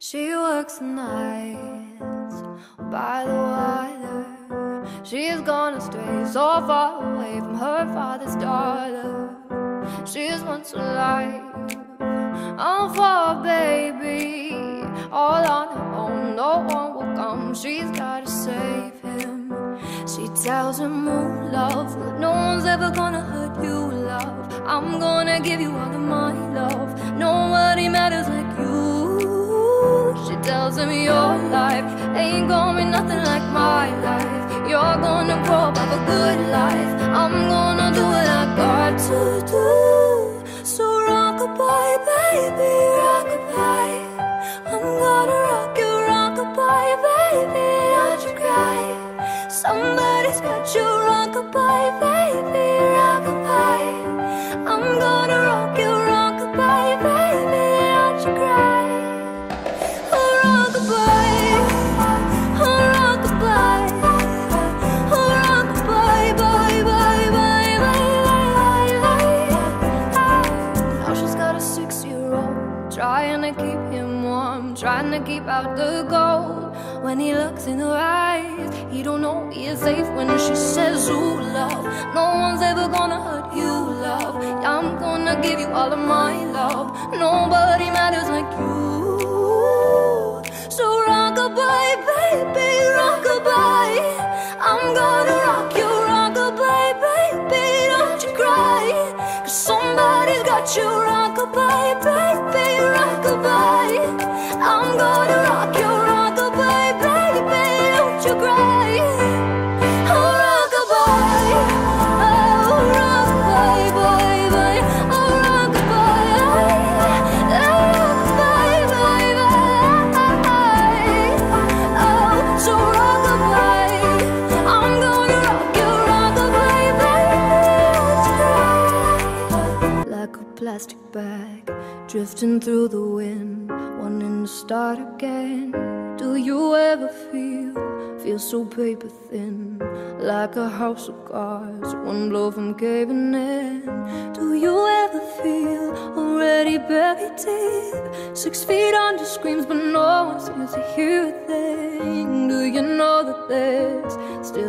She works nights by the water. She's gone astray, so far away from her father's daughter. She's once alive, on oh, for a baby, all on her own. No one will come. She's gotta save him. She tells him, "Oh, love, no one's ever gonna hurt you, love. I'm gonna give you all of mine." Tells him, "Your life ain't gonna be nothing like my life. You're gonna grow up, have a good life. I'm gonna do what I got to do. So rock rockabye, baby, rockabye. I'm gonna rock you, rock rockabye, baby. Don't you cry. Somebody's got you, rock rockabye, baby, trying to keep him warm, trying to keep out the cold. When he looks in her eyes, he don't know safe when she says, "Ooh, love, no one's ever gonna hurt you, love. I'm gonna give you all of my love. Nobody matters like you." Somebody's got you, rockabye, oh, baby, rockabye. Drifting through the wind, wanting to start again. Do you ever feel, feel so paper thin, like a house of cards, one blow from caving in? Do you ever feel already buried deep, six feet under screams, but no one seems to hear a thing? Do you know that there's